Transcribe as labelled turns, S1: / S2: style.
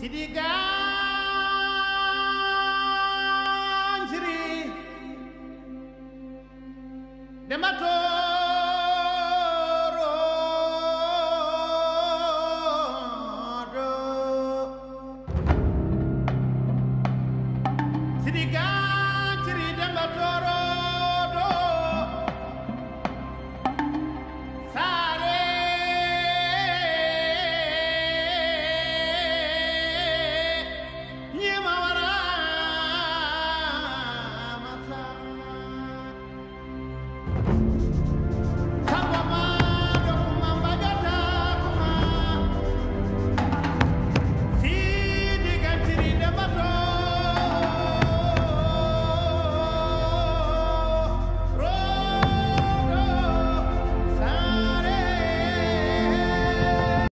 S1: Sidiganjiri. Sidi Sidigan